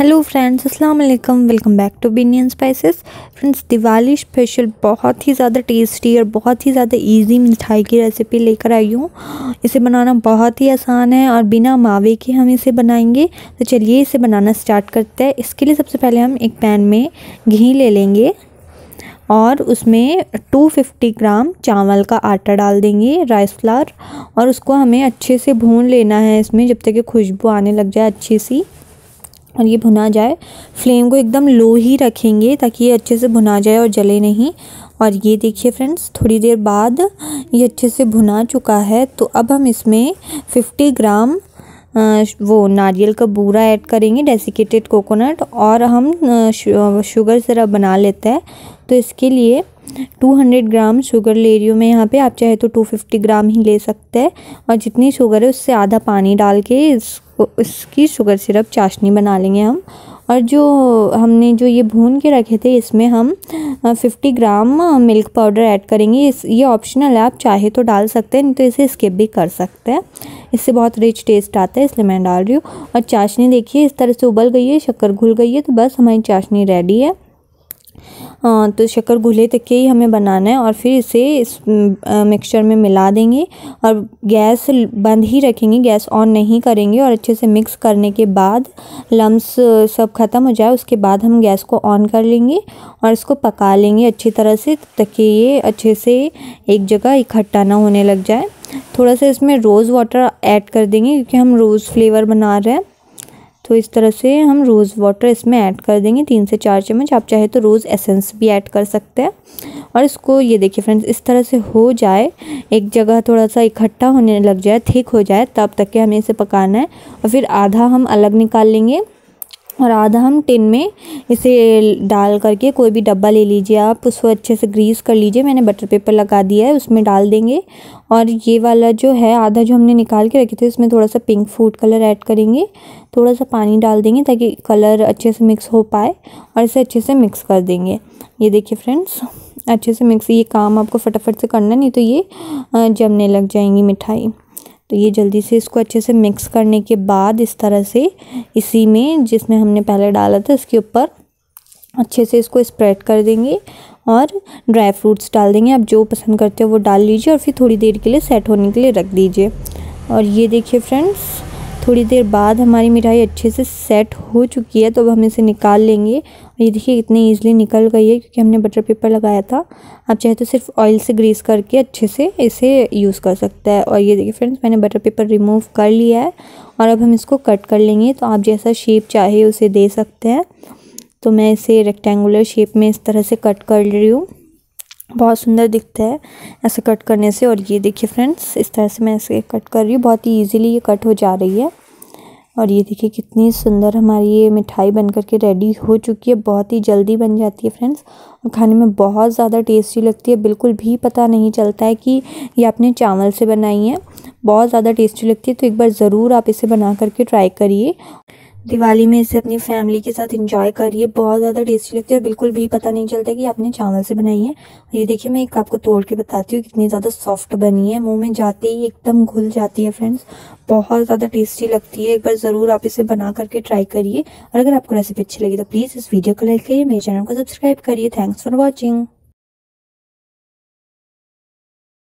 Hello friends अस्सलाम वालेकुम welcome back to बिनियन स्पाइसेस फ्रेंड्स दिवाली स्पेशल बहुत ही ज़्यादा टेस्टी और बहुत ही ज़्यादा इजी मिठाई की रेसिपी लेकर आई हूँ। इसे बनाना बहुत ही आसान है और बिना मावे के हम इसे बनाएँगे। तो चलिए इसे बनाना स्टार्ट करते हैं। इसके लिए सबसे पहले हम एक पैन में घी ले लेंगे और उसमें 250 ग्राम चावल का आटा डाल देंगे राइस फ्लावर और उसको हमें अच्छे से भून लेना है इसमें जब तक कि खुशबू आने लग जाए अच्छी सी। और ये भुना जाए। फ्लेम को एकदम लो ही रखेंगे ताकि ये अच्छे से भुना जाए और जले नहीं। और ये देखिए फ्रेंड्स, थोड़ी देर बाद ये अच्छे से भुना चुका है। तो अब हम इसमें 50 ग्राम वो नारियल का बूरा ऐड करेंगे, डेसिकेटेड कोकोनट, और हम शुगर सिरप बना लेते हैं। तो इसके लिए 200 ग्राम शुगर ले रही हूँ मैं यहाँ पे। आप चाहे तो 250 ग्राम ही ले सकते हैं। और जितनी शुगर है उससे आधा पानी डाल के इसको इसकी शुगर सिरप चाशनी बना लेंगे हम। और जो हमने जो ये भून के रखे थे इसमें हम 50 ग्राम मिल्क पाउडर ऐड करेंगे। इस ये ऑप्शनल है आप चाहे तो डाल सकते हैं नहीं तो इसे स्किप भी कर सकते हैं। इससे बहुत रिच टेस्ट आता है इसलिए मैं डाल रही हूँ। और चाशनी देखिए इस तरह से उबल गई है शक्कर घुल गई है तो बस हमारी चाशनी रेडी हाँ, तो शक्कर घुले तक के ही हमें बनाना है और फिर इसे इस मिक्सचर में मिला देंगे और गैस बंद ही रखेंगे, गैस ऑन नहीं करेंगे और अच्छे से मिक्स करने के बाद लम्स सब ख़त्म हो जाए, उसके बाद हम गैस को ऑन कर लेंगे और इसको पका लेंगे अच्छी तरह से ताकि ये अच्छे से एक जगह इकट्ठा ना होने लग जाए। थोड़ा सा इसमें रोज़ वाटर ऐड कर देंगे क्योंकि हम रोज़ फ्लेवर बना रहे हैं। तो इस तरह से हम रोज़ वाटर इसमें ऐड कर देंगे, तीन से चार चम्मच। आप चाहे तो रोज़ एसेंस भी ऐड कर सकते हैं। और इसको, ये देखिए फ्रेंड्स इस तरह से हो जाए, एक जगह थोड़ा सा इकट्ठा होने लग जाए थिक हो जाए, तब तक के हमें इसे पकाना है। और फिर आधा हम अलग निकाल लेंगे। और आधा हम टिन में इसे डाल करके कोई भी डब्बा ले लीजिए आप, उसको अच्छे से ग्रीस कर लीजिए। मैंने बटर पेपर लगा दिया है, उसमें डाल देंगे। और ये वाला जो है, आधा जो हमने निकाल के रखे थे उसमें थोड़ा सा पिंक फ़ूड कलर ऐड करेंगे। थोड़ा सा पानी डाल देंगे ताकि कलर अच्छे से मिक्स हो पाए और इसे अच्छे से मिक्स कर देंगे। ये देखिए फ्रेंड्स अच्छे से मिक्स ये काम आपको फटाफट से करना नहीं तो ये जमने लग जाएँगी मिठाई। तो ये जल्दी से इसको अच्छे से मिक्स करने के बाद इस तरह से इसी में जिसमें हमने पहले डाला था, इसके ऊपर अच्छे से इसको स्प्रेड कर देंगे और ड्राई फ्रूट्स डाल देंगे। आप जो पसंद करते हो वो डाल लीजिए और फिर थोड़ी देर के लिए सेट होने के लिए रख दीजिए। और ये देखिए फ्रेंड्स थोड़ी देर बाद हमारी मिठाई अच्छे से सेट हो चुकी है तो अब हम इसे निकाल लेंगे। और ये देखिए कितनी ईजिली निकल गई है, क्योंकि हमने बटर पेपर लगाया था। आप चाहे तो सिर्फ़ ऑयल से ग्रीस करके अच्छे से इसे यूज़ कर सकता है। और ये देखिए फ्रेंड्स मैंने बटर पेपर रिमूव कर लिया है, और अब हम इसको कट कर लेंगे। तो आप जैसा शेप चाहे उसे दे सकते हैं। तो मैं इसे रेक्टेंगुलर शेप में इस तरह से कट कर रही हूँ। बहुत सुंदर दिखता है ऐसे कट करने से। और ये देखिए फ्रेंड्स इस तरह से मैं ऐसे कट कर रही हूँ। बहुत ही इजीली ये कट हो जा रही है। और ये देखिए कितनी सुंदर हमारी ये मिठाई बन करके रेडी हो चुकी है। बहुत ही जल्दी बन जाती है फ्रेंड्स और खाने में बहुत ज़्यादा टेस्टी लगती है। बिल्कुल भी पता नहीं चलता है कि ये आपने चावल से बनाई है। बहुत ज़्यादा टेस्टी लगती है। तो एक बार ज़रूर आप इसे बना करके ट्राई करिए। दिवाली में इसे अपनी फैमिली के साथ इंजॉय करिए। बहुत ज़्यादा टेस्टी लगती है और बिल्कुल भी पता नहीं चलता कि आपने चावल से बनाई है। ये देखिए, मैं एक आपको तोड़ के बताती हूँ, कितनी ज़्यादा सॉफ्ट बनी है। मुँह में जाते ही एकदम घुल जाती है फ्रेंड्स बहुत ज़्यादा टेस्टी लगती है। एक बार ज़रूर आप इसे बना करके ट्राई करिए। और अगर आपको रेसिपी अच्छी लगी तो प्लीज़ इस वीडियो को लाइक करिए, मेरे चैनल को सब्सक्राइब करिए। Thanks for watching